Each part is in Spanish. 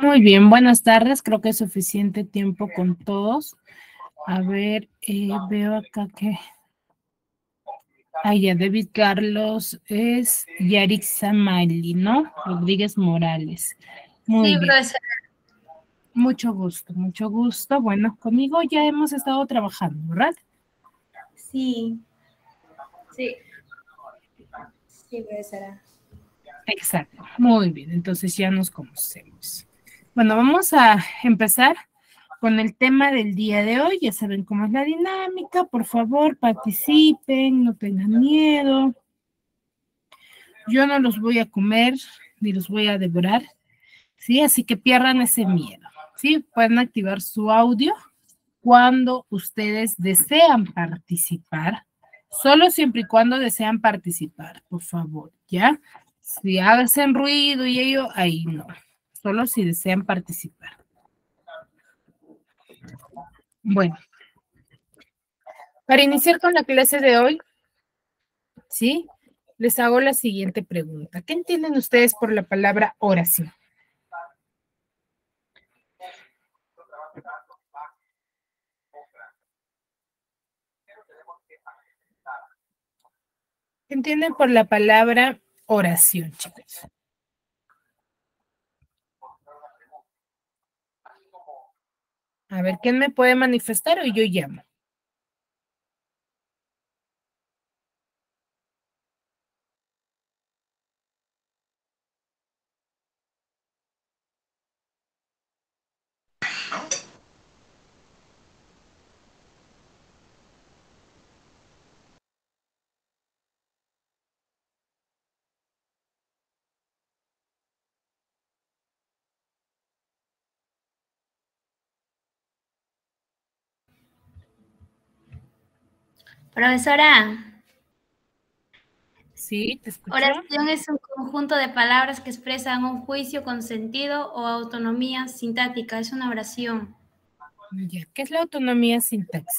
Muy bien, buenas tardes. Creo que es suficiente tiempo con todos. A ver, eh, veo acá que. Ah, ya, David Carlos es Yarik Samali, ¿no? Rodríguez Morales. Muy sí, bien. Mucho gusto, mucho gusto. Bueno, conmigo ya hemos estado trabajando, ¿verdad? Sí. Sí. Sí, profesora. Exacto. Muy bien, entonces ya nos conocemos. Bueno, vamos a empezar con el tema del día de hoy. Ya saben cómo es la dinámica. Por favor, participen, no tengan miedo. Yo no los voy a comer ni los voy a devorar. ¿Sí? Así que pierdan ese miedo. ¿Sí? Pueden activar su audio cuando ustedes desean participar. Solo siempre y cuando desean participar, por favor, ¿ya? Si hacen ruido y ello, ahí no solo si desean participar. Bueno, para iniciar con la clase de hoy, ¿sí? Les hago la siguiente pregunta. ¿Qué entienden ustedes por la palabra oración? ¿Qué entienden por la palabra oración, chicos? A ver, ¿quién me puede manifestar o yo llamo? Profesora. Sí, te escucho. Oración es un conjunto de palabras que expresan un juicio con sentido o autonomía sintáctica. Es una oración. ¿Qué es la autonomía sintáctica?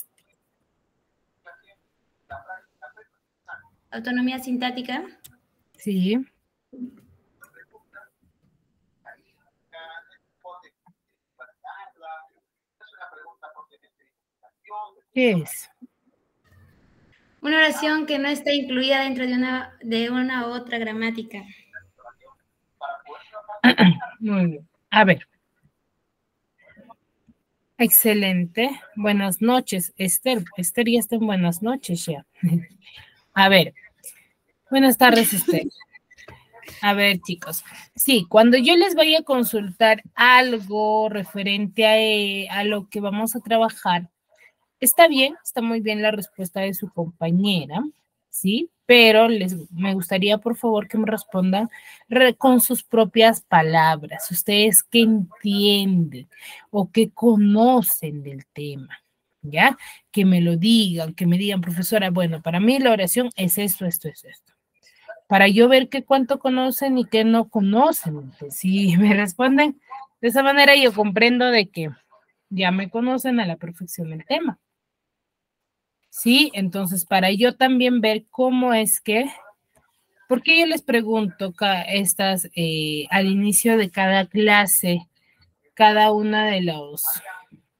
Autonomía sintáctica. Sí. ¿Qué es? Una oración que no está incluida dentro de una, de una u otra gramática. Muy bien. A ver. Excelente. Buenas noches, Esther. Esther ya está en buenas noches ya. A ver. Buenas tardes, Esther. A ver, chicos. Sí, cuando yo les vaya a consultar algo referente a, eh, a lo que vamos a trabajar, Está bien, está muy bien la respuesta de su compañera, ¿sí? Pero les, me gustaría, por favor, que me respondan con sus propias palabras. Ustedes que entienden o que conocen del tema, ¿ya? Que me lo digan, que me digan, profesora, bueno, para mí la oración es esto, esto, es esto. Para yo ver qué cuánto conocen y qué no conocen. Si me responden de esa manera, yo comprendo de que ya me conocen a la perfección el tema. ¿Sí? Entonces, para yo también ver cómo es que, porque yo les pregunto estas eh, al inicio de cada clase, cada una de los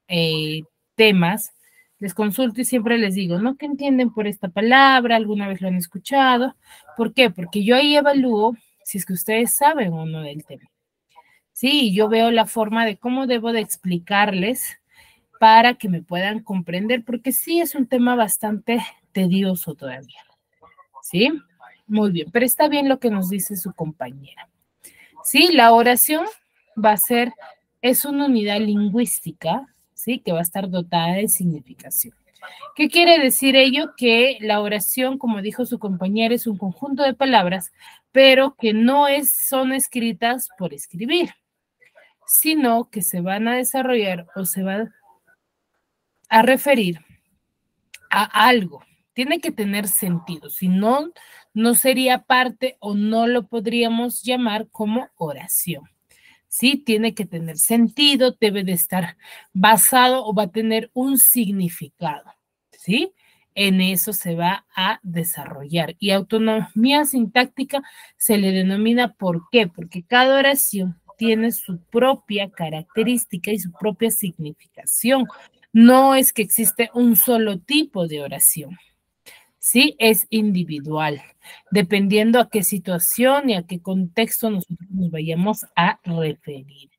eh, temas, les consulto y siempre les digo, ¿no? ¿Qué entienden por esta palabra? ¿Alguna vez lo han escuchado? ¿Por qué? Porque yo ahí evalúo si es que ustedes saben o no del tema. Sí, yo veo la forma de cómo debo de explicarles para que me puedan comprender, porque sí es un tema bastante tedioso todavía. ¿Sí? Muy bien, pero está bien lo que nos dice su compañera. Sí, la oración va a ser, es una unidad lingüística, ¿sí? Que va a estar dotada de significación. ¿Qué quiere decir ello? Que la oración, como dijo su compañera, es un conjunto de palabras, pero que no es, son escritas por escribir, sino que se van a desarrollar o se van a referir a algo. Tiene que tener sentido, si no, no sería parte o no lo podríamos llamar como oración. Sí, tiene que tener sentido, debe de estar basado o va a tener un significado. ¿Sí? En eso se va a desarrollar. Y autonomía sintáctica se le denomina ¿por qué? Porque cada oración tiene su propia característica y su propia significación. No es que existe un solo tipo de oración. Sí, es individual, dependiendo a qué situación y a qué contexto nosotros nos vayamos a referir.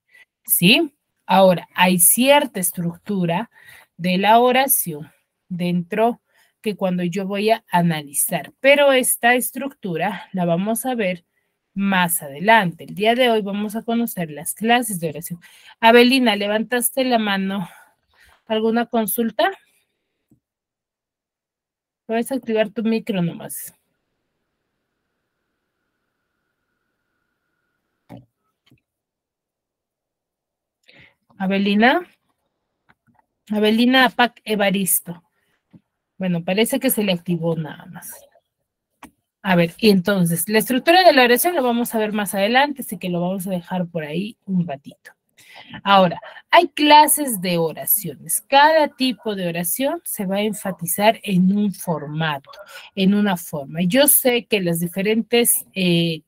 ¿Sí? Ahora, hay cierta estructura de la oración dentro que cuando yo voy a analizar, pero esta estructura la vamos a ver más adelante. El día de hoy vamos a conocer las clases de oración. Abelina, levantaste la mano. ¿Alguna consulta? Puedes activar tu micro nomás. Abelina. Abelina Apac Evaristo. Bueno, parece que se le activó nada más. A ver, y entonces, la estructura de la oración lo vamos a ver más adelante, así que lo vamos a dejar por ahí un ratito. Ahora, hay clases de oraciones. Cada tipo de oración se va a enfatizar en un formato, en una forma. Yo sé que las diferentes eh,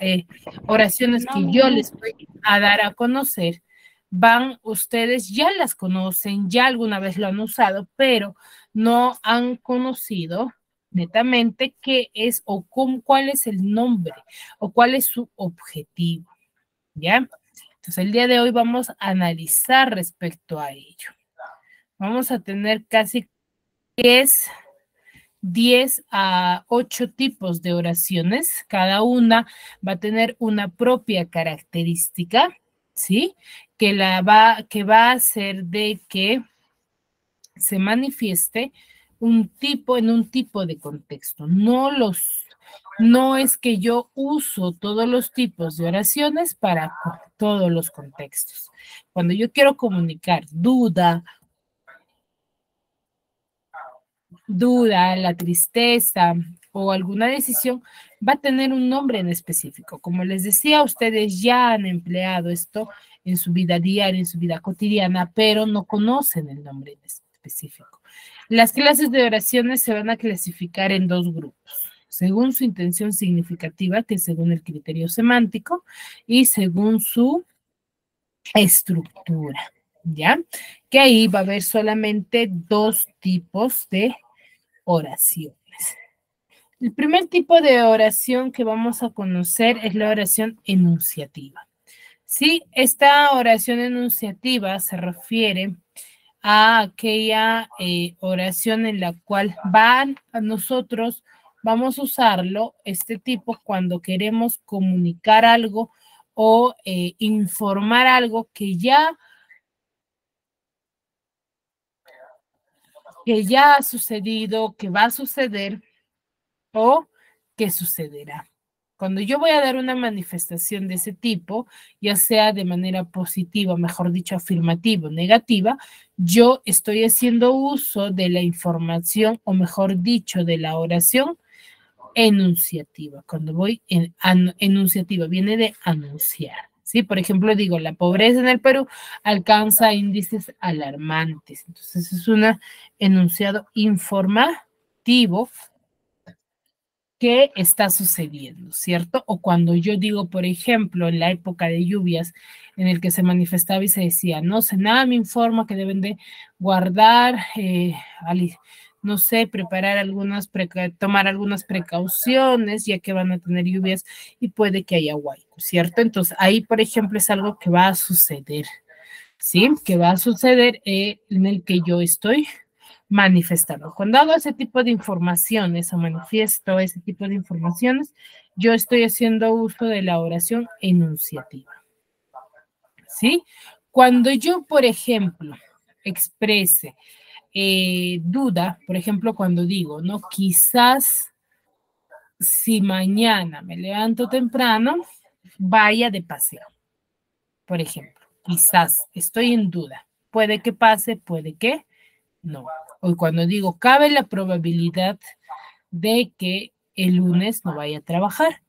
eh, oraciones que yo les voy a dar a conocer van, ustedes ya las conocen, ya alguna vez lo han usado, pero no han conocido netamente qué es o cuál es el nombre o cuál es su objetivo. ¿Ya? El día de hoy vamos a analizar respecto a ello. Vamos a tener casi 10, 10 a 8 tipos de oraciones. Cada una va a tener una propia característica, ¿sí? Que, la va, que va a hacer de que se manifieste un tipo en un tipo de contexto. No los no es que yo uso todos los tipos de oraciones para todos los contextos. Cuando yo quiero comunicar duda, duda, la tristeza o alguna decisión, va a tener un nombre en específico. Como les decía, ustedes ya han empleado esto en su vida diaria, en su vida cotidiana, pero no conocen el nombre específico. Las clases de oraciones se van a clasificar en dos grupos, según su intención significativa, que es según el criterio semántico, y según su estructura, ¿ya? Que ahí va a haber solamente dos tipos de oraciones. El primer tipo de oración que vamos a conocer es la oración enunciativa. Sí, esta oración enunciativa se refiere a aquella eh, oración en la cual van a nosotros, vamos a usarlo, este tipo, cuando queremos comunicar algo o eh, informar algo que ya, que ya ha sucedido, que va a suceder o que sucederá. Cuando yo voy a dar una manifestación de ese tipo, ya sea de manera positiva, mejor dicho, afirmativa o negativa, yo estoy haciendo uso de la información, o mejor dicho, de la oración enunciativa. Cuando voy en enunciativa, viene de anunciar. ¿sí? Por ejemplo, digo, la pobreza en el Perú alcanza índices alarmantes. Entonces, es un enunciado informativo qué está sucediendo, ¿cierto? O cuando yo digo, por ejemplo, en la época de lluvias, en el que se manifestaba y se decía, no sé, nada me informa que deben de guardar, eh, no sé, preparar algunas, tomar algunas precauciones, ya que van a tener lluvias y puede que haya huaico, ¿cierto? Entonces, ahí, por ejemplo, es algo que va a suceder, ¿sí? Que va a suceder eh, en el que yo estoy manifestando. Cuando hago ese tipo de informaciones o manifiesto ese tipo de informaciones, yo estoy haciendo uso de la oración enunciativa. ¿Sí? Cuando yo, por ejemplo, exprese eh, duda, por ejemplo, cuando digo, ¿no? Quizás si mañana me levanto temprano, vaya de paseo. Por ejemplo, quizás estoy en duda. Puede que pase, puede que no o cuando digo cabe la probabilidad de que el lunes no vaya a trabajar.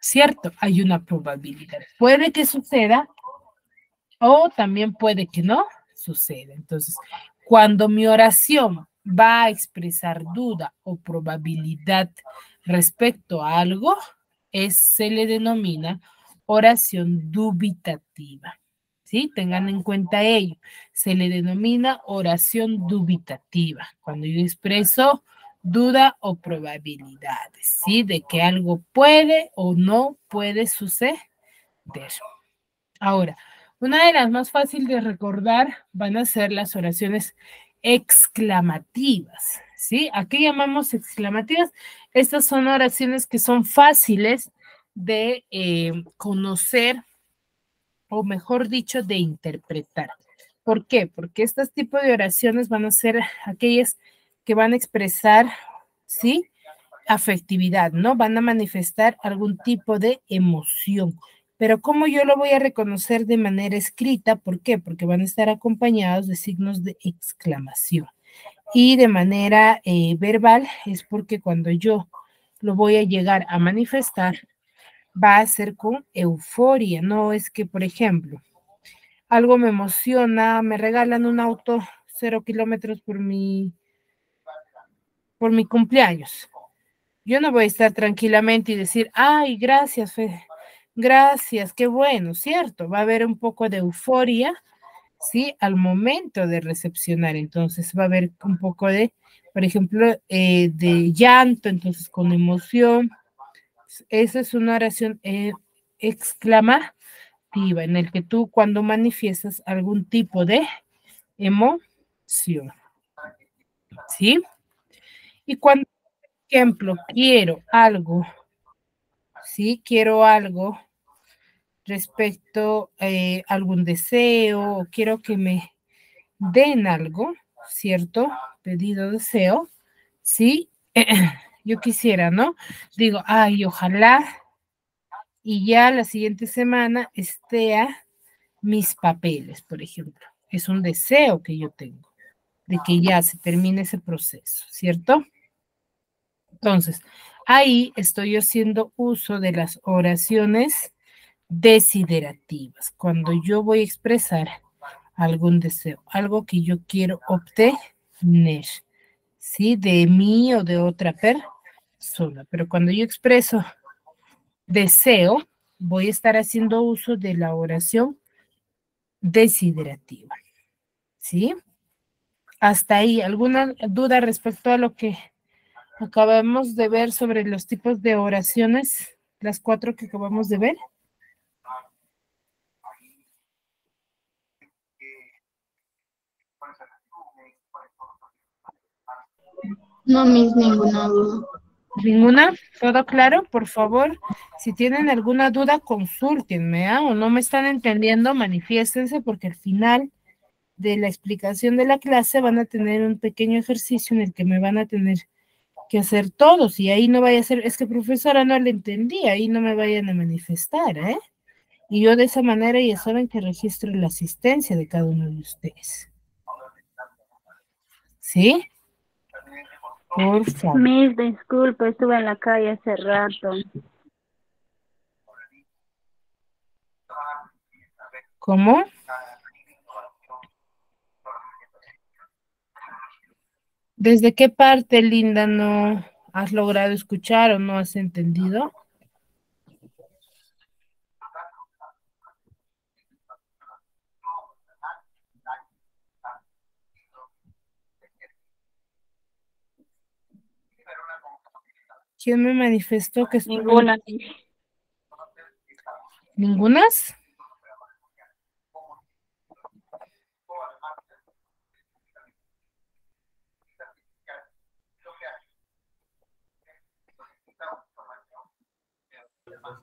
Cierto, hay una probabilidad. Puede que suceda o también puede que no suceda. Entonces, cuando mi oración va a expresar duda o probabilidad respecto a algo, es, se le denomina oración dubitativa. ¿Sí? Tengan en cuenta ello. Se le denomina oración dubitativa. Cuando yo expreso duda o probabilidades, ¿sí? De que algo puede o no puede suceder. Ahora, una de las más fáciles de recordar van a ser las oraciones exclamativas, ¿sí? ¿A qué llamamos exclamativas? Estas son oraciones que son fáciles de eh, conocer o mejor dicho, de interpretar. ¿Por qué? Porque estos tipos de oraciones van a ser aquellas que van a expresar, ¿sí? Afectividad, ¿no? Van a manifestar algún tipo de emoción. Pero ¿cómo yo lo voy a reconocer de manera escrita? ¿Por qué? Porque van a estar acompañados de signos de exclamación. Y de manera eh, verbal es porque cuando yo lo voy a llegar a manifestar, va a ser con euforia. No es que, por ejemplo, algo me emociona, me regalan un auto cero kilómetros por mi por mi cumpleaños. Yo no voy a estar tranquilamente y decir, ay, gracias, Fe, gracias, qué bueno, ¿cierto? Va a haber un poco de euforia, ¿sí? Al momento de recepcionar, entonces va a haber un poco de, por ejemplo, eh, de llanto, entonces con emoción. Esa es una oración eh, exclamativa en el que tú cuando manifiestas algún tipo de emoción. ¿Sí? Y cuando, por ejemplo, quiero algo, ¿sí? Quiero algo respecto a eh, algún deseo o quiero que me den algo, ¿cierto? Pedido deseo, ¿sí? Yo quisiera, ¿no? Digo, ay, ojalá y ya la siguiente semana esté a mis papeles, por ejemplo. Es un deseo que yo tengo de que ya se termine ese proceso, ¿cierto? Entonces, ahí estoy haciendo uso de las oraciones desiderativas. Cuando yo voy a expresar algún deseo, algo que yo quiero obtener, ¿sí? De mí o de otra persona. Pero cuando yo expreso deseo, voy a estar haciendo uso de la oración desiderativa. ¿Sí? Hasta ahí, ¿alguna duda respecto a lo que acabamos de ver sobre los tipos de oraciones, las cuatro que acabamos de ver. No, mis ninguna duda. ¿Ninguna? ¿Todo claro? Por favor, si tienen alguna duda, consúltenme, ¿ah? o no me están entendiendo, manifiéstense, porque al final de la explicación de la clase van a tener un pequeño ejercicio en el que me van a tener que hacer todos y ahí no vaya a ser, es que profesora no le entendí, ahí no me vayan a manifestar, ¿eh? Y yo de esa manera ya saben que registro la asistencia de cada uno de ustedes. ¿Sí? Por favor. Mis, disculpe, estuve en la calle hace rato. ¿Cómo? ¿Desde qué parte, Linda, no has logrado escuchar o no has entendido? ¿Quién me manifestó que Ninguna. ¿Ningunas?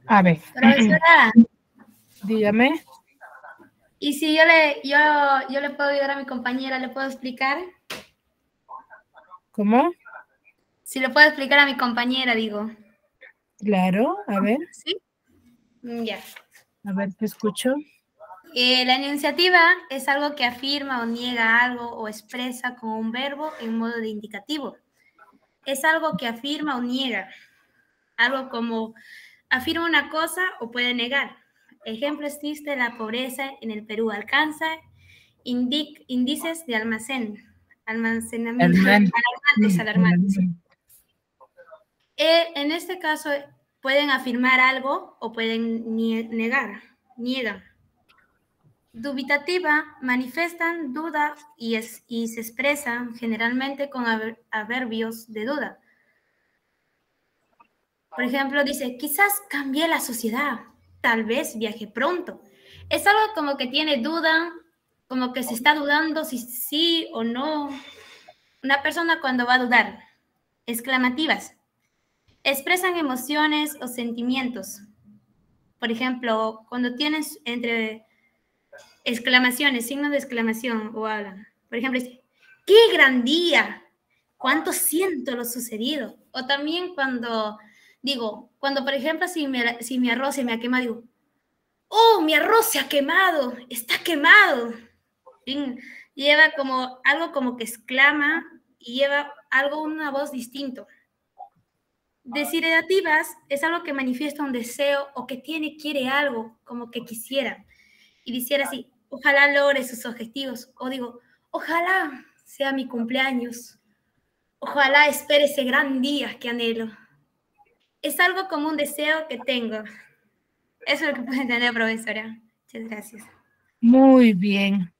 A ver. Profesora. Dígame. Y si yo le, yo, yo le puedo ayudar a mi compañera, ¿le puedo explicar? ¿Cómo? Si le puedo explicar a mi compañera, digo. Claro, a ver. ¿Sí? Mm, ya. A ver, te escucho. Eh, la enunciativa es algo que afirma o niega algo o expresa con un verbo en modo de indicativo. Es algo que afirma o niega. Algo como afirma una cosa o puede negar. Ejemplo existe la pobreza en el Perú alcanza índices de almacén, almacenamiento, alarmantes, alarmantes. Eh, en este caso, pueden afirmar algo o pueden negar, niegan. Dubitativa manifiestan duda y, y se expresan generalmente con adverbios de duda. Por ejemplo, dice, quizás cambie la sociedad, tal vez viaje pronto. Es algo como que tiene duda, como que se está dudando si sí o no. Una persona cuando va a dudar, exclamativas, expresan emociones o sentimientos. Por ejemplo, cuando tienes entre exclamaciones, signos de exclamación o hablan. Por ejemplo, dice, ¡qué gran día! ¿Cuánto siento lo sucedido? O también cuando digo, cuando por ejemplo si, si mi arroz se me ha quemado, digo, ¡oh, mi arroz se ha quemado! ¡Está quemado! Lleva como algo como que exclama y lleva algo, una voz distinto. Desiderativas es algo que manifiesta un deseo o que tiene, quiere algo, como que quisiera. Y dijera así, ojalá logre sus objetivos. O digo, ojalá sea mi cumpleaños. Ojalá espere ese gran día que anhelo. Es algo como un deseo que tengo. Eso es lo que puede entender, profesora. Muchas gracias. Muy bien.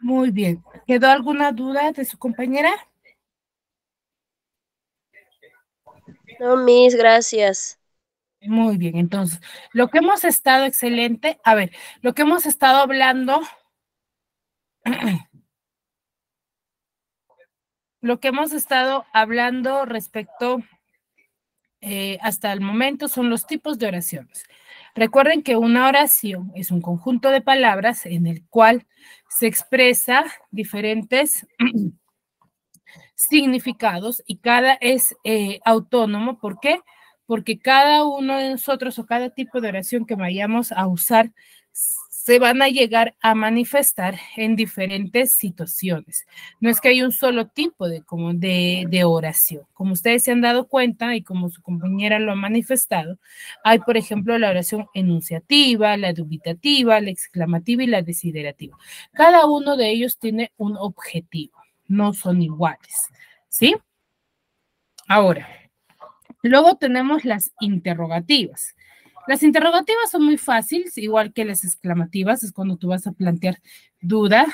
Muy bien. ¿Quedó alguna duda de su compañera? No, mis, gracias. Muy bien, entonces, lo que hemos estado excelente, a ver, lo que hemos estado hablando, lo que hemos estado hablando respecto eh, hasta el momento son los tipos de oraciones. Recuerden que una oración es un conjunto de palabras en el cual se expresa diferentes significados y cada es eh, autónomo. ¿Por qué? Porque cada uno de nosotros o cada tipo de oración que vayamos a usar se van a llegar a manifestar en diferentes situaciones. No es que hay un solo tipo de, como de, oración. Como ustedes se han dado cuenta y como su compañera lo ha manifestado, hay, por ejemplo, la oración enunciativa, la dubitativa, la exclamativa y la desiderativa. Cada uno de ellos tiene un objetivo, no son iguales. ¿Sí? Ahora, luego tenemos las interrogativas. Las interrogativas son muy fáciles, igual que las exclamativas, es cuando tú vas a plantear duda.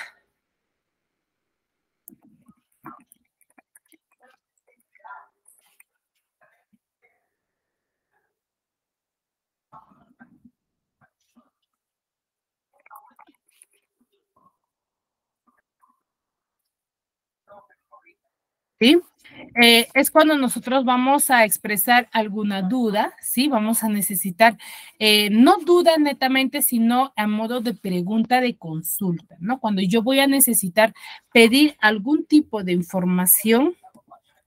¿Sí? Eh, es cuando nosotros vamos a expresar alguna duda, ¿sí? Vamos a necesitar, eh, no duda netamente, sino a modo de pregunta de consulta, ¿no? Cuando yo voy a necesitar pedir algún tipo de información,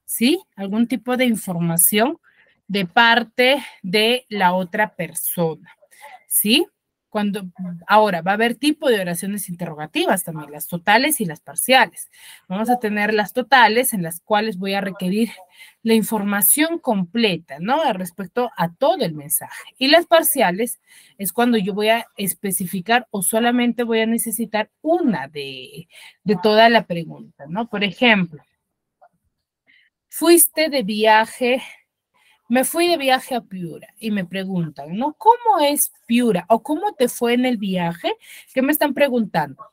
¿sí? Algún tipo de información de parte de la otra persona, ¿sí? Cuando, ahora va a haber tipo de oraciones interrogativas también, las totales y las parciales. Vamos a tener las totales en las cuales voy a requerir la información completa, ¿no? Respecto a todo el mensaje. Y las parciales es cuando yo voy a especificar o solamente voy a necesitar una de, de toda la pregunta, ¿no? Por ejemplo, fuiste de viaje me fui de viaje a Piura y me preguntan, ¿no? ¿Cómo es Piura o cómo te fue en el viaje? ¿Qué me están preguntando?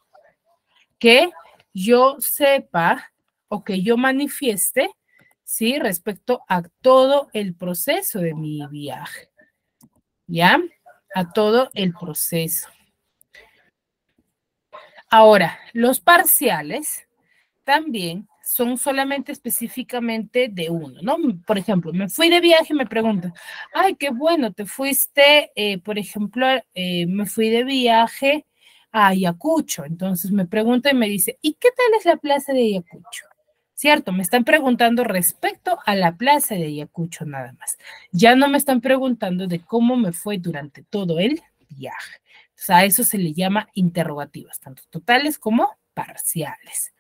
Que yo sepa o que yo manifieste, ¿sí? Respecto a todo el proceso de mi viaje, ¿ya? A todo el proceso. Ahora, los parciales también son solamente específicamente de uno, ¿no? Por ejemplo, me fui de viaje y me preguntan, ay, qué bueno, te fuiste, eh, por ejemplo, eh, me fui de viaje a Ayacucho. Entonces me pregunta y me dice, ¿y qué tal es la plaza de Ayacucho? Cierto, me están preguntando respecto a la plaza de Ayacucho nada más. Ya no me están preguntando de cómo me fue durante todo el viaje. Sea, a eso se le llama interrogativas, tanto totales como parciales.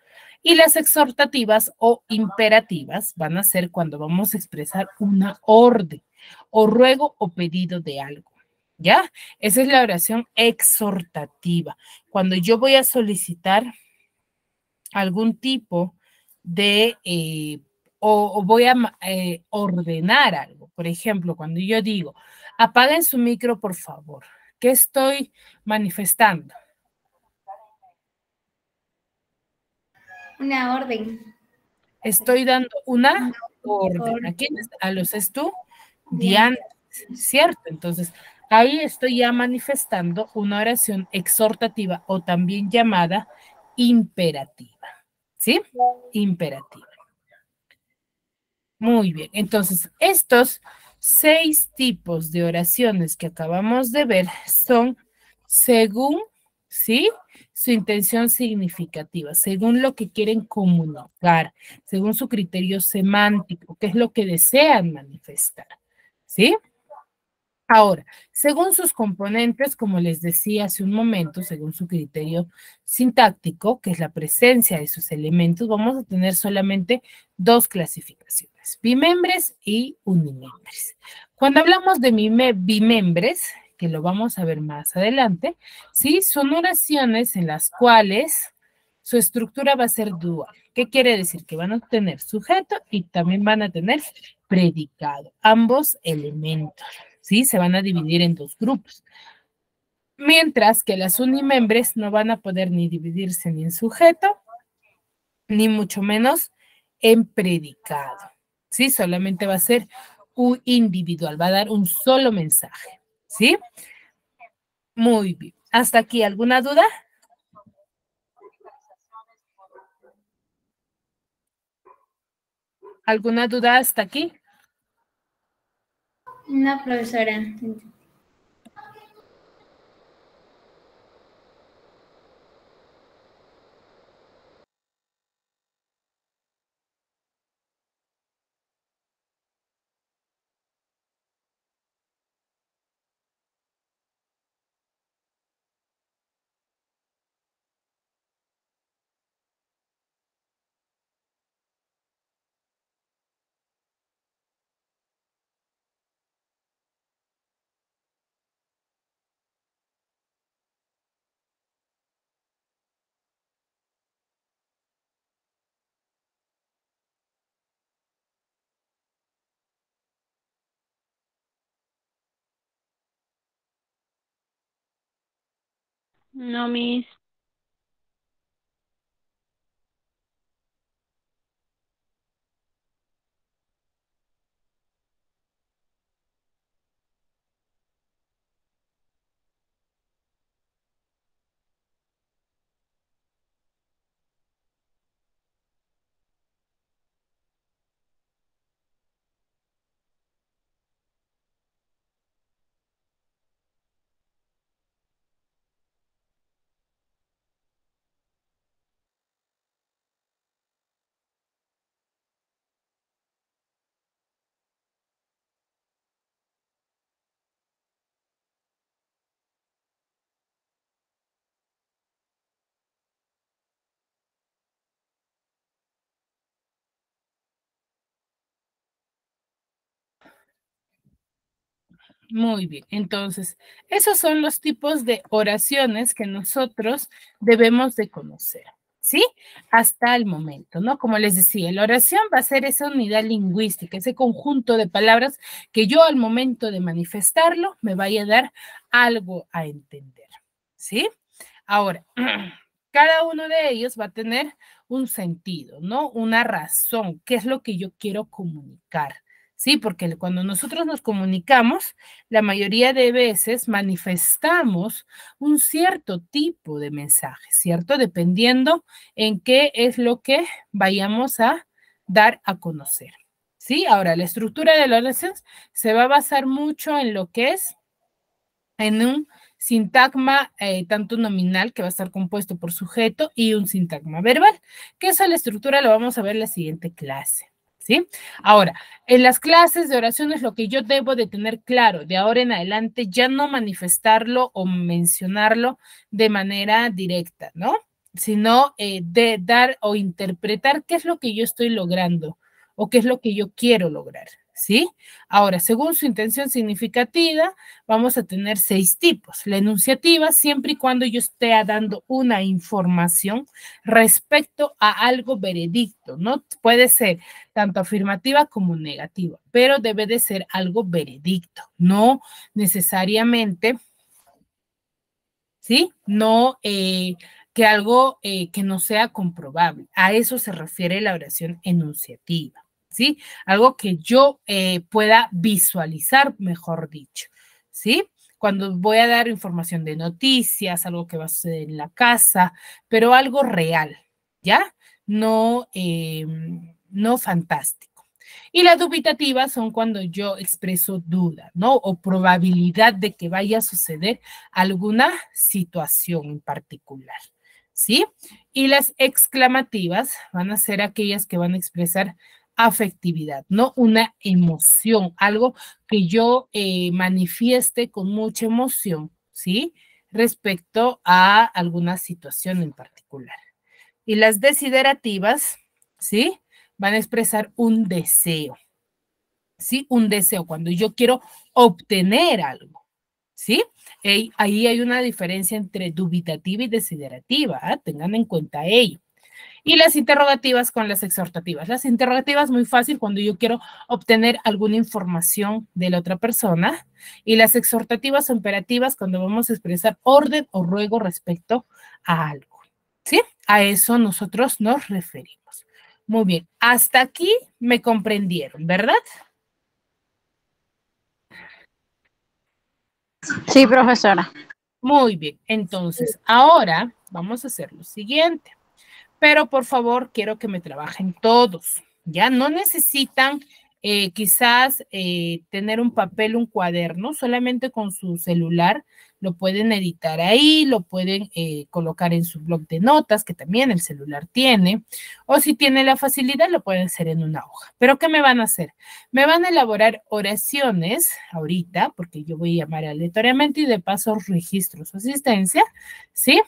Y las exhortativas o imperativas van a ser cuando vamos a expresar una orden o ruego o pedido de algo. ¿Ya? Esa es la oración exhortativa. Cuando yo voy a solicitar algún tipo de, eh, o, voy a eh, ordenar algo. Por ejemplo, cuando yo digo, apaguen su micro, por favor. ¿Qué estoy manifestando? Una orden. Estoy dando una orden. ¿A quiénes? A los estudiantes, ¿cierto? Entonces, ahí estoy ya manifestando una oración exhortativa o también llamada imperativa. ¿Sí? Imperativa. Muy bien. Entonces, estos seis tipos de oraciones que acabamos de ver son según, ¿sí? Su intención significativa, según lo que quieren comunicar, según su criterio semántico, qué es lo que desean manifestar, ¿sí? Ahora, según sus componentes, como les decía hace un momento, según su criterio sintáctico, que es la presencia de sus elementos, vamos a tener solamente dos clasificaciones, bimembres y unimembres. Cuando hablamos de bimembres, que lo vamos a ver más adelante, sí, son oraciones en las cuales su estructura va a ser dual. ¿Qué quiere decir? Que van a tener sujeto y también van a tener predicado, ambos elementos. ¿sí? Se van a dividir en dos grupos. Mientras que las unimembres no van a poder ni dividirse ni en sujeto, ni mucho menos en predicado, ¿sí? Solamente va a ser un individual, va a dar un solo mensaje, ¿sí? Muy bien. ¿Hasta aquí alguna duda? ¿Alguna duda hasta aquí? No, profesora. No, mis. Muy bien, entonces, esos son los tipos de oraciones que nosotros debemos de conocer, ¿sí? Hasta el momento, ¿no? Como les decía, la oración va a ser esa unidad lingüística, ese conjunto de palabras que yo al momento de manifestarlo me vaya a dar algo a entender, ¿sí? Ahora, cada uno de ellos va a tener un sentido, ¿no? Una razón, qué es lo que yo quiero comunicar. Sí, porque cuando nosotros nos comunicamos, la mayoría de veces manifestamos un cierto tipo de mensaje, ¿cierto? Dependiendo en qué es lo que vayamos a dar a conocer. ¿Sí? Ahora, la estructura de la oración se va a basar mucho en lo que es en un sintagma eh, tanto nominal que va a estar compuesto por sujeto y un sintagma verbal, que esa la estructura lo vamos a ver en la siguiente clase. ¿Sí? Ahora, en las clases de oraciones lo que yo debo de tener claro de ahora en adelante, ya no manifestarlo o mencionarlo de manera directa, ¿no? Sino eh, de dar o interpretar qué es lo que yo estoy logrando o qué es lo que yo quiero lograr, ¿sí? Ahora, según su intención significativa, vamos a tener seis tipos. La enunciativa, siempre y cuando yo esté dando una información respecto a algo veredicto, ¿no? Puede ser tanto afirmativa como negativa, pero debe de ser algo veredicto, no necesariamente, ¿sí? No eh, que algo eh, que no sea comprobable. A eso se refiere la oración enunciativa. ¿Sí? Algo que yo eh, pueda visualizar, mejor dicho, ¿sí? Cuando voy a dar información de noticias, algo que va a suceder en la casa, pero algo real, ¿ya? No, em, no fantástico. Y las dubitativas son cuando yo expreso duda, ¿no? O probabilidad de que vaya a suceder alguna situación en particular, ¿sí? Y las exclamativas van a ser aquellas que van a expresar afectividad, no una emoción, algo que yo eh, manifieste con mucha emoción, ¿sí? Respecto a alguna situación en particular. Y las desiderativas, ¿sí? Van a expresar un deseo, ¿sí? Un deseo, cuando yo quiero obtener algo, ¿sí? Ahí hay una diferencia entre dubitativa y desiderativa, ¿ah? tengan en cuenta ello. Y las interrogativas con las exhortativas. Las interrogativas muy fácil cuando yo quiero obtener alguna información de la otra persona. Y las exhortativas imperativas cuando vamos a expresar orden o ruego respecto a algo. ¿Sí? A eso nosotros nos referimos. Muy bien. Hasta aquí me comprendieron, ¿verdad? Sí, profesora. Muy bien. Entonces, ahora vamos a hacer lo siguiente pero por favor quiero que me trabajen todos, ¿ya? No necesitan eh, quizás eh, tener un papel, un cuaderno, solamente con su celular lo pueden editar ahí, lo pueden eh, colocar en su blog de notas, que también el celular tiene, o si tiene la facilidad, lo pueden hacer en una hoja. Pero ¿qué me van a hacer? Me van a elaborar oraciones ahorita, porque yo voy a llamar aleatoriamente y de paso registro su asistencia, ¿sí?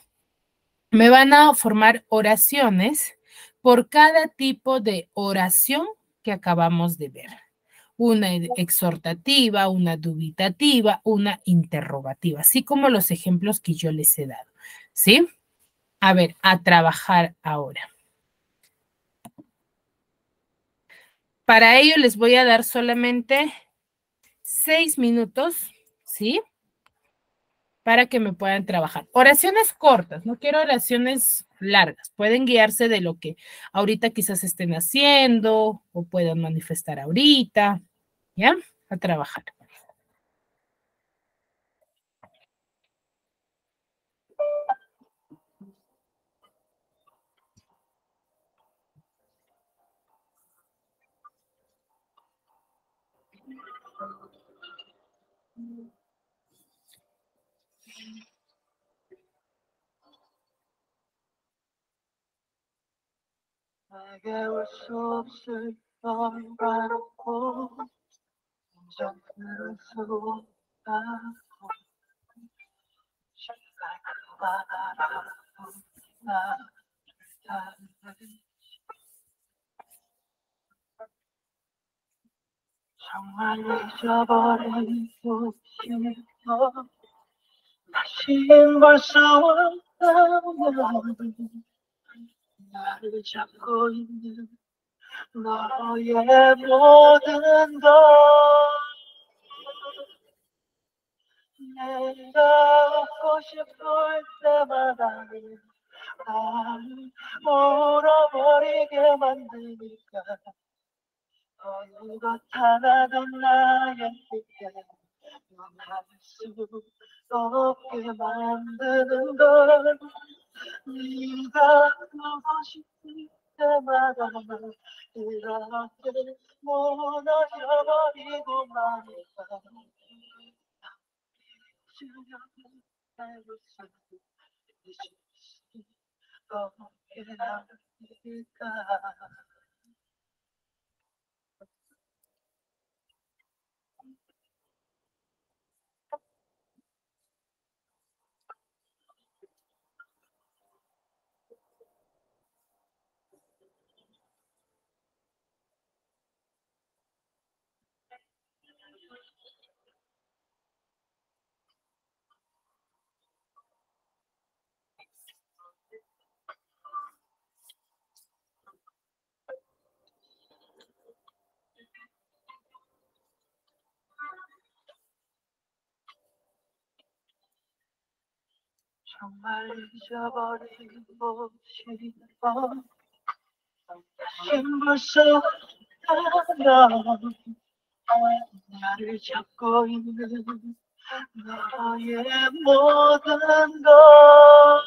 Me van a formar oraciones por cada tipo de oración que acabamos de ver. Una exhortativa, una dubitativa, una interrogativa, así como los ejemplos que yo les he dado. ¿Sí? A ver, a trabajar ahora. Para ello les voy a dar solamente seis minutos, ¿sí? Para que me puedan trabajar. Oraciones cortas, no quiero oraciones largas. Pueden guiarse de lo que ahorita quizás estén haciendo o puedan manifestar ahorita, ¿ya? A trabajar. 내게 올수 없을 널 바라고 인정 들을 수 없다고 정말 그만하라고 나를 닮은 정말 잊어버리고 싶어 다신 벌써 왔다면 나를 잡고 있는 너의 모든 것. 내가 웃고 싶을 때마다 나를 울어버리게 만드니까 어느 것 하나도 나의 곁에 영할 수 없게 만드는 걸 네가 보고 싶을 때마다 이렇게 무너져버리고 말했다 시련을 알고 싶은 이시 거기에 남을까 정말 잊어버리고 싶어 다신 볼수 없다면 나를 잡고 있는 너의 모든 것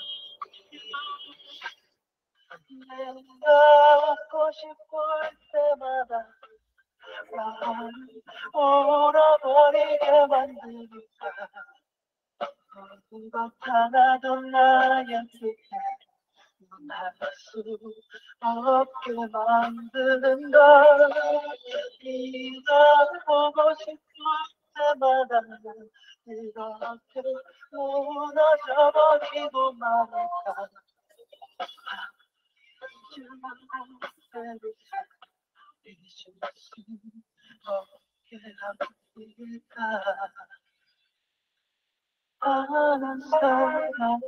내가 웃고 싶을 때마다 날 울어버리게 만드니까 이것 하나도 나였지 눈알수 없게 만드는 걸이걸 보고 싶을 때마다 이렇게 무너져버리고 말았다. 주만 내리지 주만 어깨 한번 일까? 아는 사랑으로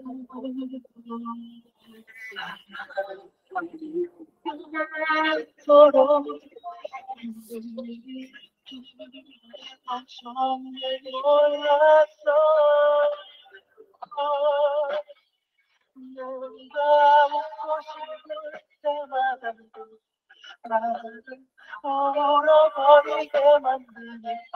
정말 몰랐어 내가 웃고 싶을 때마다 나를 울어버리게 만드니까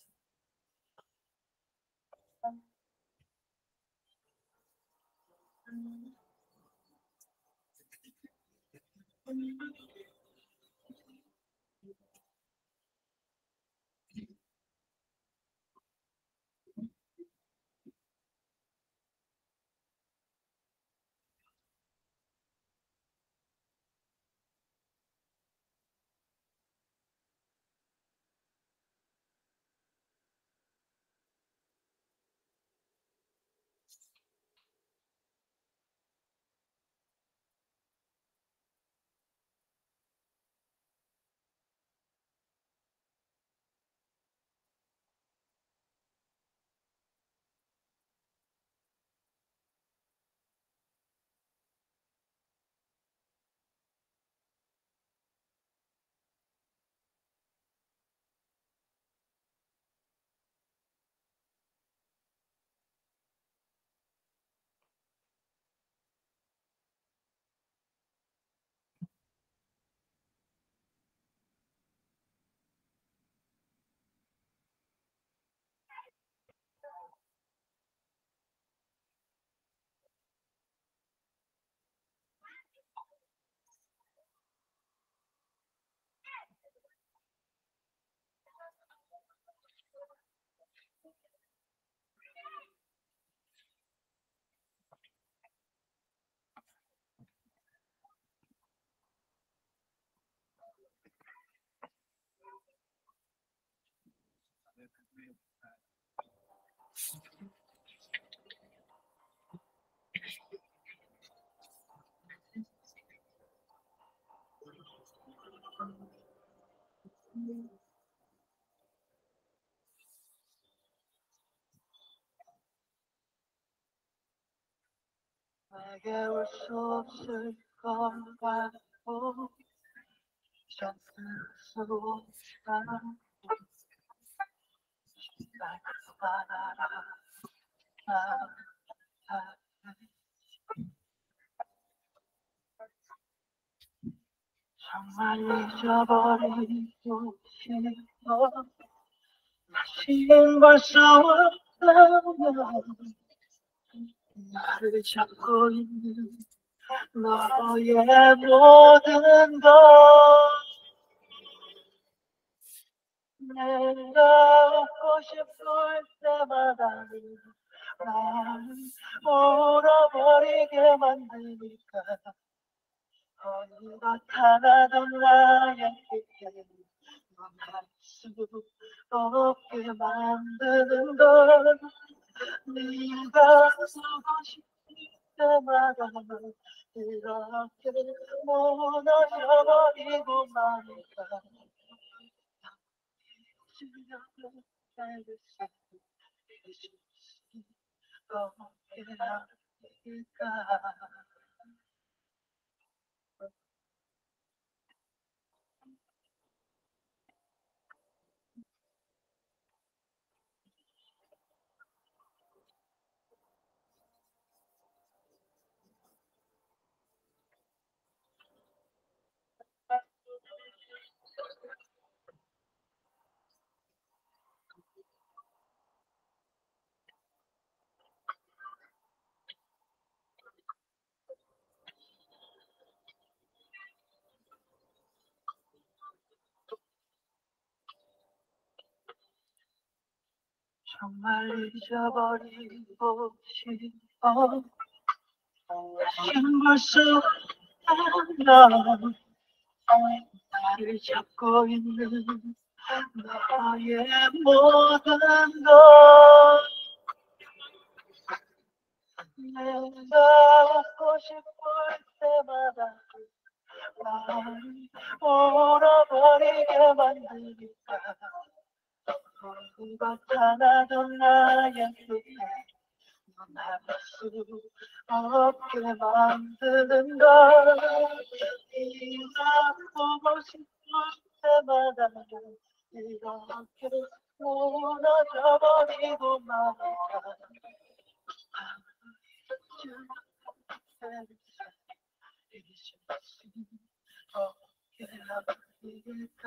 Thank you. 别跟我说，时光快走，相思无常。 정말 잊어버리고 싶어 다시는 볼수 없다면 나를 잡고 있는 너의 모든 것 내가 웃고 싶을 때마다 나를 울어버리게 만드니까 것 하나도 나의 곁에 넌할 수 없게 만드는 걸 네가 서고 싶을 때마다 이렇게 무너져 uh, 정말 잊어버리고 싶어 다시 볼수 없나 나를 잡고 있는 나의 모든 것. 내가 웃고 싶을 때마다 나를 울어버리게 만드니까 아무것 하나도 나의 뜻에 논할 수 없게 만드는 걸. 네가 보고 싶을 때마다 이렇게 무너져버리고 잊을 수 없게 하니까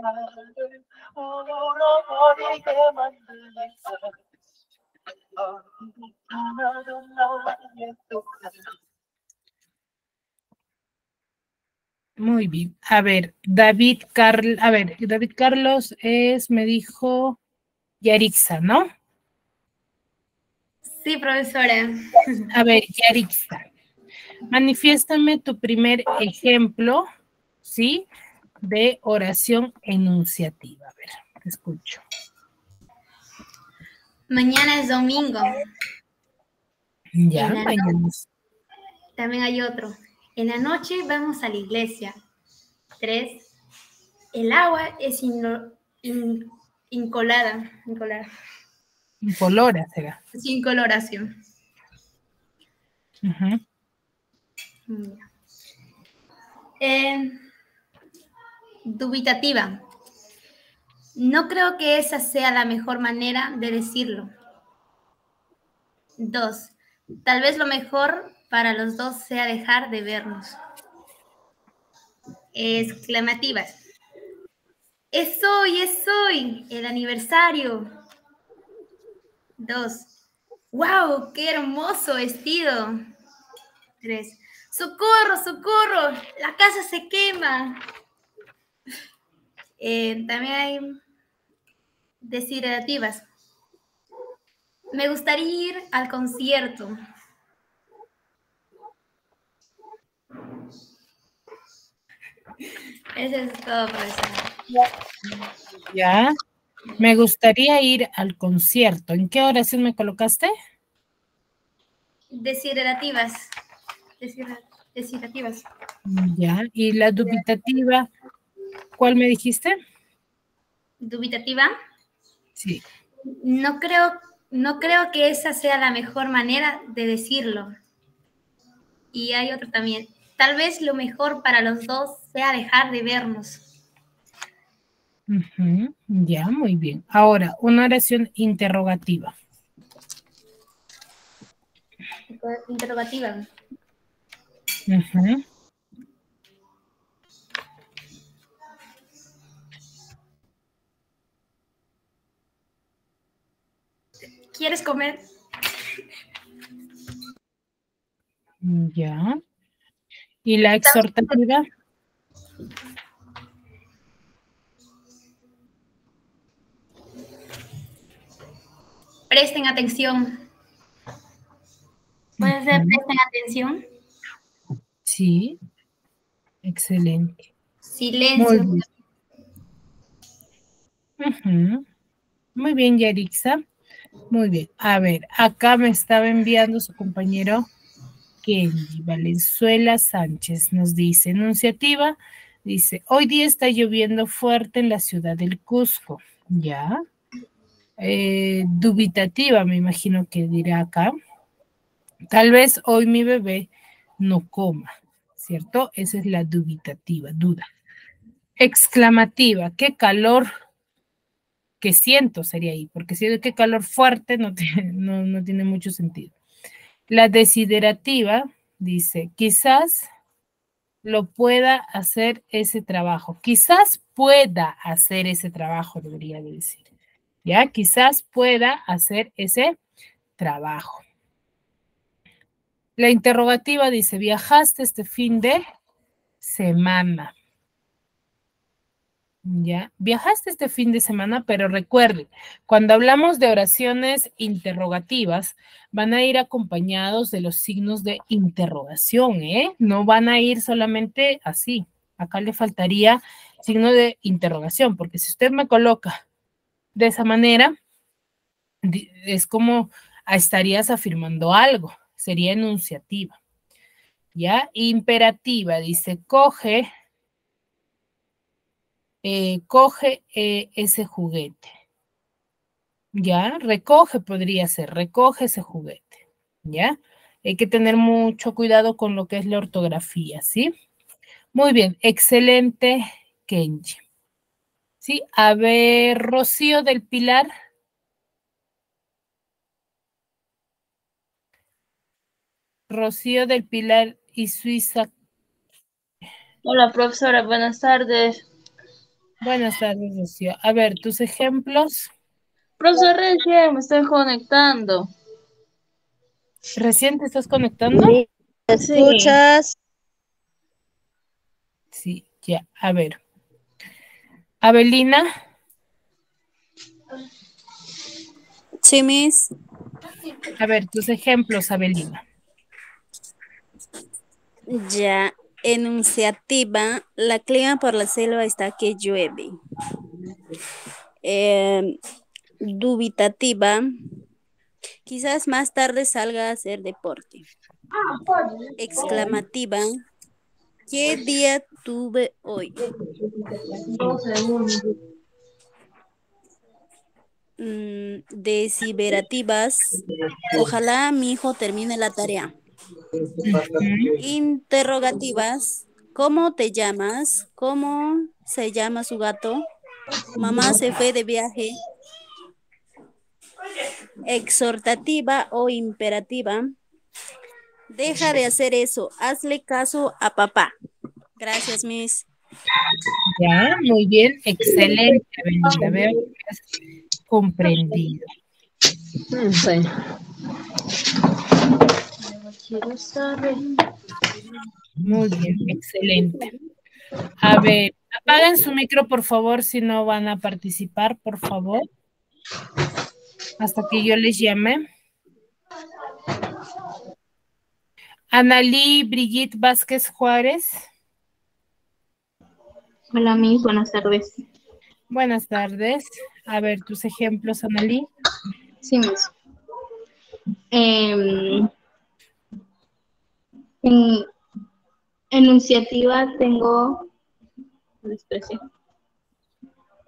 나를 울어버리게 만드는 사 Muy bien. A ver, David Carl, a ver, David Carlos es, me dijo Yarixa, ¿no? Sí, profesora. A ver, Yarixa, manifiéstame tu primer ejemplo, ¿sí? De oración enunciativa. A ver, te escucho. Mañana es domingo. Ya, mañana. También hay otro. En la noche vamos a la iglesia. Tres. El agua es in- incolada. Incolada. Incolora será. Sin coloración. Eh, dubitativa. No creo que esa sea la mejor manera de decirlo. Dos. Tal vez lo mejor para los dos sea dejar de vernos. Exclamativas. Es hoy, es hoy, el aniversario. Dos. ¡Wow! ¡Qué hermoso vestido! Tres. ¡Socorro, socorro! ¡La casa se quema! Eh, también hay desiderativas. Me gustaría ir al concierto. Eso es todo, profesora. Ya. Me gustaría ir al concierto. ¿En qué oración me colocaste? Desiderativas. Desidera- Desiderativas. Ya. Y la dubitativa, ¿cuál me dijiste? Dubitativa. Sí. No creo, no creo que esa sea la mejor manera de decirlo. Y hay otro también. Tal vez lo mejor para los dos sea dejar de vernos. Ya, muy bien. Ahora, una oración interrogativa. Interrogativa. Ujú. ¿Quieres comer? Ya. ¿Y la exhortativa? Presten atención. ¿Puede ser presten atención? Sí. Excelente. Silencio. Muy. Muy bien Yarixa. Muy bien. A ver, acá me estaba enviando su compañero Kenji Valenzuela Sánchez. Nos dice, enunciativa, dice, hoy día está lloviendo fuerte en la ciudad del Cusco. ¿Ya? Eh, dubitativa, me imagino que dirá acá. Tal vez hoy mi bebé no coma, ¿cierto? Esa es la dubitativa, duda. Exclamativa, qué calor que siento sería ahí, porque si es qué calor fuerte no tiene, no, no tiene mucho sentido. La desiderativa dice, quizás lo pueda hacer ese trabajo. Quizás pueda hacer ese trabajo, debería de decir. ¿Ya? Quizás pueda hacer ese trabajo. La interrogativa dice, viajaste este fin de semana. Ya, viajaste este fin de semana, pero recuerden, cuando hablamos de oraciones interrogativas, van a ir acompañados de los signos de interrogación, ¿eh? No van a ir solamente así. Acá le faltaría signo de interrogación, porque si usted me coloca de esa manera, es como estarías afirmando algo, sería enunciativa. ¿Ya? Imperativa, dice, coge eh, coge eh, ese juguete. ¿Ya? Recoge podría ser, recoge ese juguete. ¿Ya? Hay que tener mucho cuidado con lo que es la ortografía, ¿sí? Muy bien, excelente, Kenji. Sí, a ver, Rocío del Pilar. Rocío del Pilar y Suiza. Hola, profesora, buenas tardes. Buenas tardes, Rocío. A ver, tus ejemplos. Profesor, recién me estoy conectando. ¿Recién te estás conectando? Sí. ¿Escuchas? Sí, ya. A ver. Abelina. Sí. A ver, tus ejemplos, Abelina. Ya. Enunciativa. La clima por la selva está que llueve. Eh, dubitativa. Quizás más tarde salga a hacer deporte. Exclamativa. ¿Qué día tuve hoy? Mm, Desiberativas. Ojalá mi hijo termine la tarea. Interrogativas. ¿Cómo te llamas? ¿Cómo se llama su gato? Mamá se fue de viaje. Exhortativa o imperativa. Deja de hacer eso. Hazle caso a papá. Gracias, Miss. Ya, muy bien, excelente, Abelina. Veo que has comprendido. Muy bien, excelente. A ver, apaguen su micro, por favor, si no van a participar, por favor. Hasta que yo les llame. Analí Brigitte Vázquez Juárez. Hola, Miss, buenas tardes. Buenas tardes. A ver, tus ejemplos, Analí. Sí, Miss. Em, en enunciativa tengo.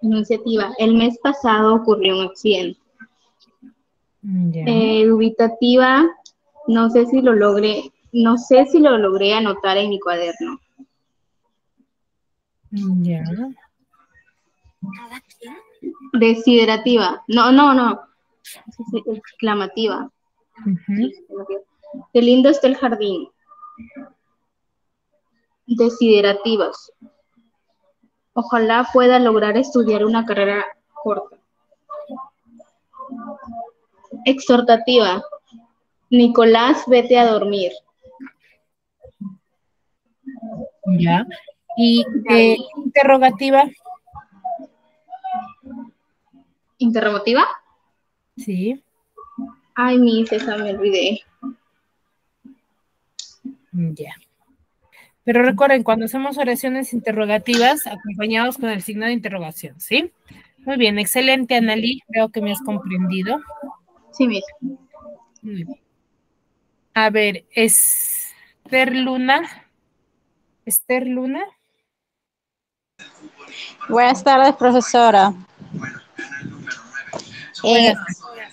Enunciativa. El mes pasado ocurrió un accidente. Ya. Eh, dubitativa. No sé si lo logré. No sé si lo logré anotar en mi cuaderno. Ya. Desiderativa. No, no, no. Exclamativa. Ujú. Qué lindo está el jardín. Desiderativas. Ojalá pueda lograr estudiar una carrera corta. Exhortativa. Nicolás, vete a dormir. Ya. Y interrogativa. Interrogativa. Sí. Ay, mis, esa me olvidé. Ya. Pero recuerden, cuando hacemos oraciones interrogativas, acompañados con el signo de interrogación, ¿sí? Muy bien, excelente, Analí. Veo que me has comprendido. Sí, mis. Muy bien. A ver, Esther Luna. Esther Luna. Buenas tardes, profesora. Eh,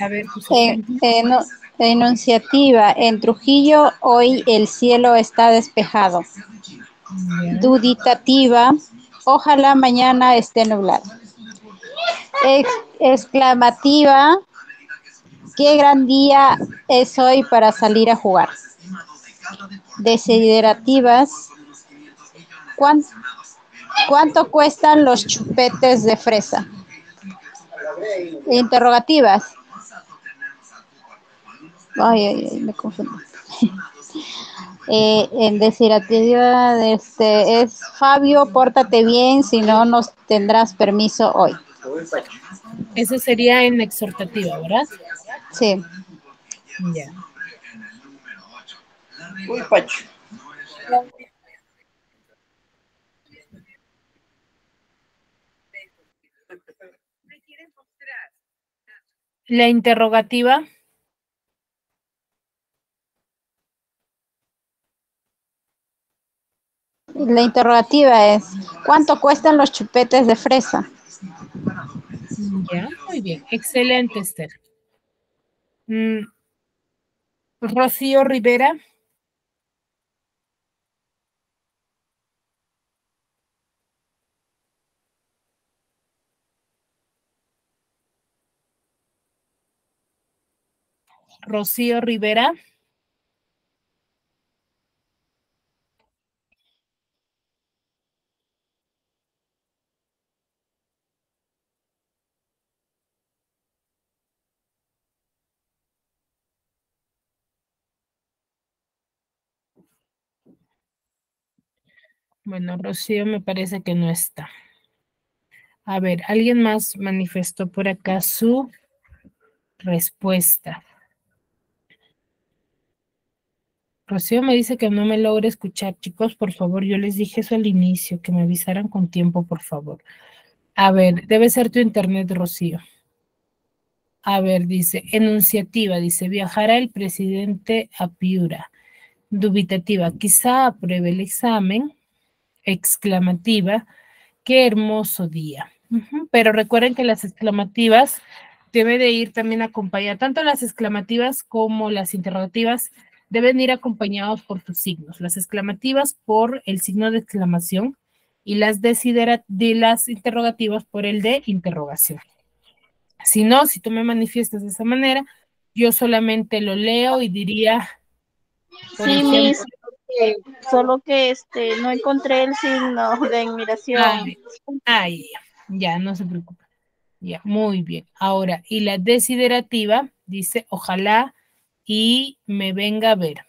A ver, tus en- ejemplos. enu- enunciativa, en Trujillo hoy el cielo está despejado. Duditativa, ojalá mañana esté nublado. Ex- exclamativa, qué gran día es hoy para salir a jugar. Desiderativas, ¿cuán- ¿cuánto cuestan los chupetes de fresa? Interrogativas. Ay, ay, ay, me confundo. Eh, en desiderativa de este es Fabio, pórtate bien, si no nos tendrás permiso hoy. Eso sería en exhortativa, ¿verdad? Sí. Ya. La interrogativa. La interrogativa es ¿cuánto cuestan los chupetes de fresa? Muy bien. Excelente, Esther. Mm, Rocío Rivera. Rocío Rivera. Bueno, Rocío me parece que no está. A ver, ¿alguien más manifestó por acá su respuesta? Rocío me dice que no me logra escuchar, chicos, por favor, yo les dije eso al inicio, que me avisaran con tiempo, por favor. A ver, debe ser tu internet, Rocío. A ver, dice, enunciativa, dice, viajará el presidente a Piura. Dubitativa, quizá apruebe el examen. Exclamativa, qué hermoso día. Pero recuerden que las exclamativas debe de ir también acompañadas, tanto las exclamativas como las interrogativas deben ir acompañados por tus signos. Las exclamativas por el signo de exclamación y las desidera- de las interrogativas por el de interrogación. Si no, si tú me manifiestas de esa manera, yo solamente lo leo y diría, Sí, ejemplo, mis, eh, solo que este no encontré el signo de admiración. Ay, ya, no se preocupe. Ya, muy bien. Ahora, y la desiderativa dice, ojalá y me venga a ver.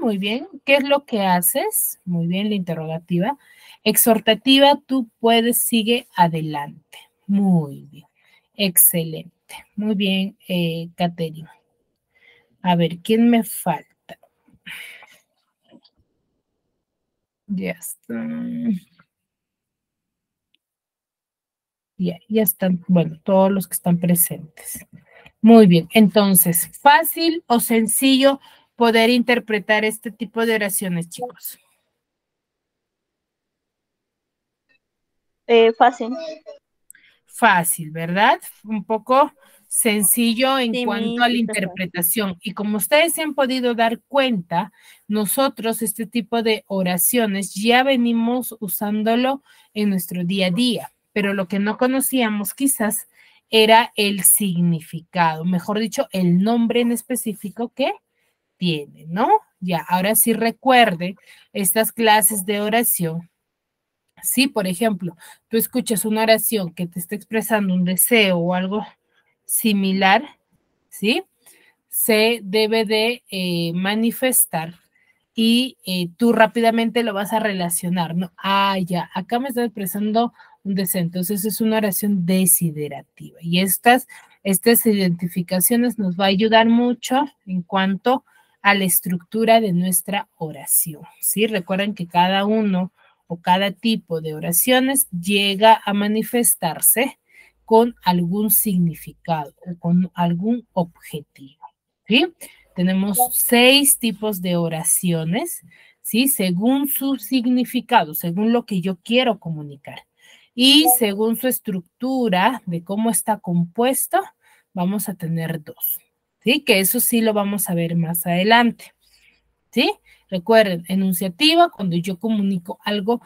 Muy bien. ¿Qué es lo que haces? Muy bien, la interrogativa. Exhortativa, tú puedes, sigue adelante. Muy bien. Excelente. Muy bien, eh, Caterina. A ver, ¿quién me falta? Ya está. Ya, ya están, bueno, todos los que están presentes. Muy bien, entonces, fácil o sencillo poder interpretar este tipo de oraciones, chicos. Eh, fácil. Fácil, ¿verdad? Un poco sencillo en Sí, cuanto a la interpretación. Y como ustedes se han podido dar cuenta, nosotros este tipo de oraciones ya venimos usándolo en nuestro día a día, pero lo que no conocíamos quizás era el significado, mejor dicho, el nombre en específico que tiene, ¿no? Ya, ahora sí recuerde estas clases de oración. Sí, por ejemplo, tú escuchas una oración que te está expresando un deseo o algo similar, ¿sí? Se debe de eh, manifestar y eh, tú rápidamente lo vas a relacionar, ¿no? Ah, ya, acá me está expresando un deseo, entonces es una oración desiderativa y estas Estas identificaciones nos va a ayudar mucho en cuanto a la estructura de nuestra oración. ¿sí? Recuerden que cada uno o cada tipo de oraciones llega a manifestarse con algún significado o con algún objetivo. ¿sí? Tenemos seis tipos de oraciones, ¿sí? Según su significado, según lo que yo quiero comunicar. Y según su estructura de cómo está compuesto, vamos a tener dos. ¿Sí? Que eso sí lo vamos a ver más adelante. ¿Sí? Recuerden, enunciativa, cuando yo comunico algo,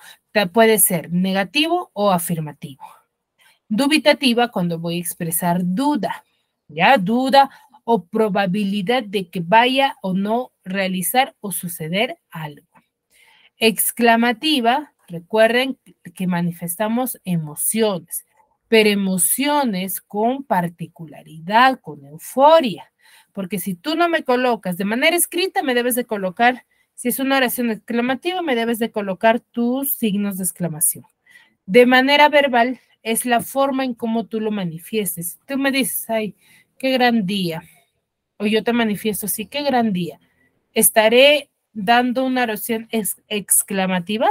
puede ser negativo o afirmativo. Dubitativa, cuando voy a expresar duda, ¿ya? Duda o probabilidad de que vaya o no realizar o suceder algo. Exclamativa, recuerden que manifestamos emociones, pero emociones con particularidad, con euforia, porque si tú no me colocas de manera escrita, me debes de colocar, si es una oración exclamativa, me debes de colocar tus signos de exclamación. De manera verbal es la forma en cómo tú lo manifiestes. Tú me dices, ay, qué gran día. O yo te manifiesto así, qué gran día. ¿Estaré dando una oración exclamativa?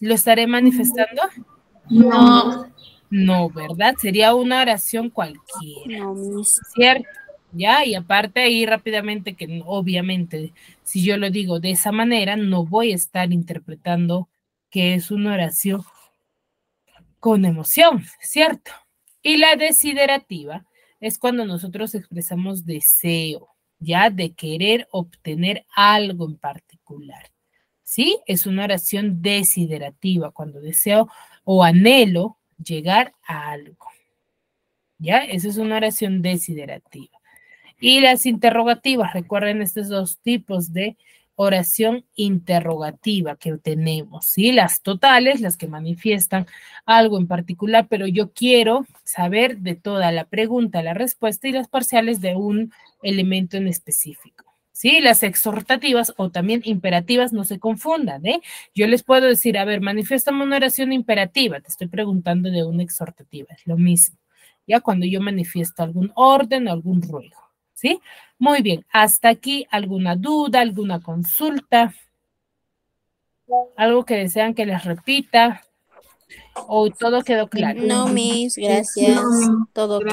¿Lo estaré manifestando? No. No, ¿verdad? Sería una oración cualquiera. No, ¿Cierto? Ya, y aparte ahí rápidamente que obviamente si yo lo digo de esa manera, no voy a estar interpretando que es una oración con emoción, ¿cierto? Y la desiderativa es cuando nosotros expresamos deseo, ya de querer obtener algo en particular. ¿Sí? Es una oración desiderativa, cuando deseo o anhelo llegar a algo. ¿Ya? Esa es una oración desiderativa. Y las interrogativas, recuerden estos dos tipos de oración interrogativa que tenemos, ¿sí? Las totales, las que manifiestan algo en particular, pero yo quiero saber de toda la pregunta, la respuesta y las parciales de un elemento en específico. ¿Sí? Las exhortativas o también imperativas no se confundan, ¿eh? Yo les puedo decir, a ver, manifiéstame una oración imperativa, te estoy preguntando de una exhortativa, es lo mismo. Ya cuando yo manifiesto algún orden o algún ruego. ¿Sí? Muy bien, hasta aquí alguna duda, alguna consulta, algo que desean que les repita o todo quedó claro. No, mis, gracias. Todo ok.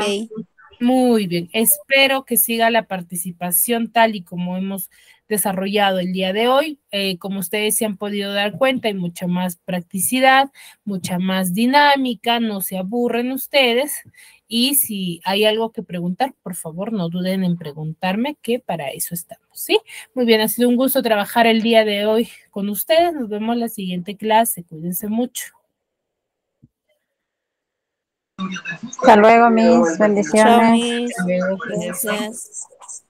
Muy bien, espero que siga la participación tal y como hemos desarrollado el día de hoy. Eh, como ustedes se han podido dar cuenta, hay mucha más practicidad, mucha más dinámica, no se aburren ustedes y si hay algo que preguntar, por favor, no duden en preguntarme, que para eso estamos, ¿sí? Muy bien, ha sido un gusto trabajar el día de hoy con ustedes. Nos vemos en la siguiente clase. Cuídense mucho. Hasta luego, mis bendiciones. Chao, mis. Gracias.